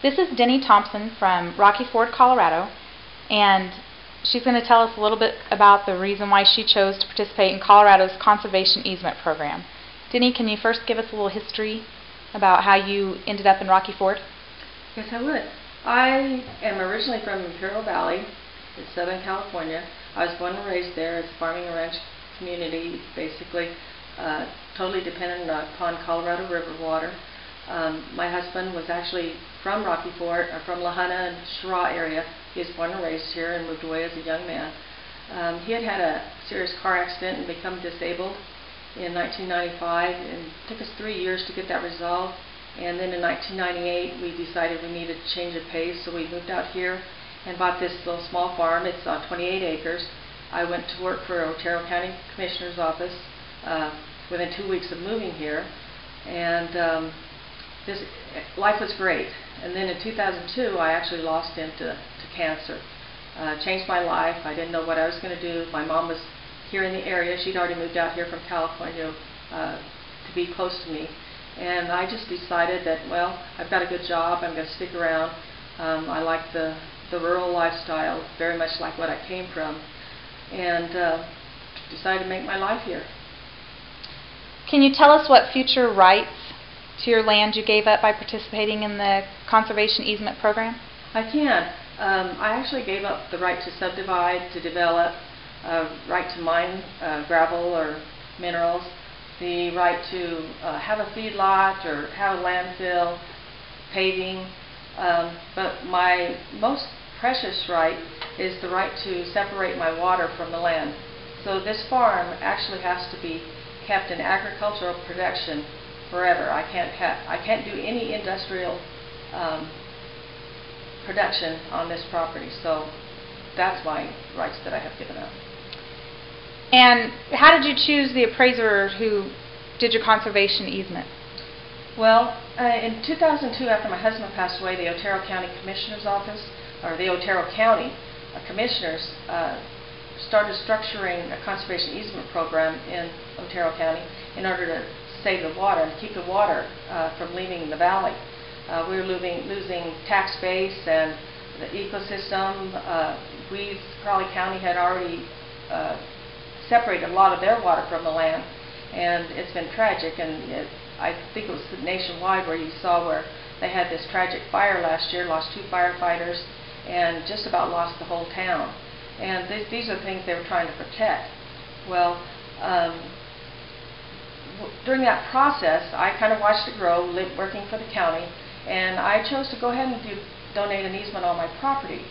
This is Denny Thompson from Rocky Ford, Colorado, and she's going to tell us a little bit about the reason why she chose to participate in Colorado's Conservation Easement Program. Denny, can you first give us a little history about how you ended up in Rocky Ford? Yes, I would. I am originally from Imperial Valley in Southern California. I was born and raised there. It's a farming and ranch community, basically uh, totally dependent upon Colorado River water. Um, my husband was actually from Rocky Ford, or from La Junta and Cheraw area. He was born and raised here and moved away as a young man. Um, he had had a serious car accident and become disabled in 1995 and it took us three years to get that resolved. And then in 1998 we decided we needed a change of pace so we moved out here and bought this little small farm. It's uh, 28 acres. I went to work for Otero County Commissioner's Office uh, within two weeks of moving here and um, this life was great. And then in 2002, I actually lost him to, to cancer. Uh, changed my life. I didn't know what I was going to do. My mom was here in the area. She'd already moved out here from California uh, to be close to me. And I just decided that, well, I've got a good job. I'm going to stick around. Um, I like the, the rural lifestyle, very much like what I came from. And uh, decided to make my life here. Can you tell us what future rights to your land you gave up by participating in the Conservation Easement Program? I can. Um, I actually gave up the right to subdivide, to develop, uh, right to mine uh, gravel or minerals, the right to uh, have a feedlot or have a landfill, paving, um, but my most precious right is the right to separate my water from the land. So this farm actually has to be kept in agricultural production forever. I can't have, I can't do any industrial um, production on this property. So that's my rights that I have given up. And how did you choose the appraiser who did your conservation easement? Well, uh, in 2002, after my husband passed away, the Otero County Commissioner's Office, or the Otero County uh, Commissioners, uh, started structuring a conservation easement program in Otero County in order to save the water keep the water uh, from leaving the valley. Uh, we were losing, losing tax base and the ecosystem. Uh, we, Crowley County, had already uh, separated a lot of their water from the land, and it's been tragic. And it, I think it was nationwide where you saw where they had this tragic fire last year, lost two firefighters, and just about lost the whole town. And th these are things they were trying to protect. Well, um, during that process, I kind of watched it grow, lived, working for the county, and I chose to go ahead and do, donate an easement on my property.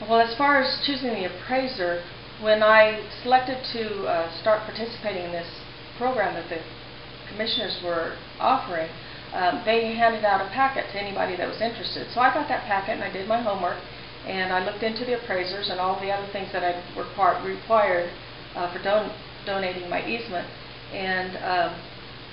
Well, as far as choosing the appraiser, when I selected to uh, start participating in this program that the commissioners were offering, um, they handed out a packet to anybody that was interested. So I got that packet and I did my homework and I looked into the appraisers and all the other things that I required uh, for don donating my easement and um,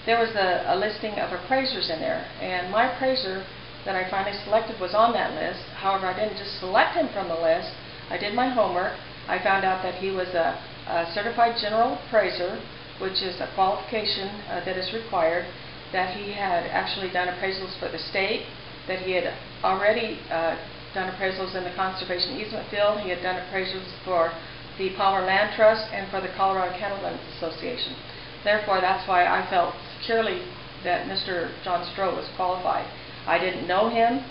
there was a, a listing of appraisers in there, and my appraiser that I finally selected was on that list. However, I didn't just select him from the list. I did my homework. I found out that he was a, a certified general appraiser, which is a qualification uh, that is required, that he had actually done appraisals for the state, that he had already uh, done appraisals in the conservation easement field, he had done appraisals for the Palmer Land Trust and for the Colorado Cattlemen's Association. Therefore, that's why I felt securely that Mr. John Stroh was qualified. I didn't know him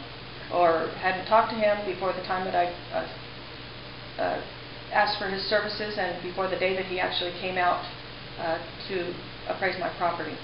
or hadn't talked to him before the time that I uh, uh, asked for his services and before the day that he actually came out uh, to appraise my property.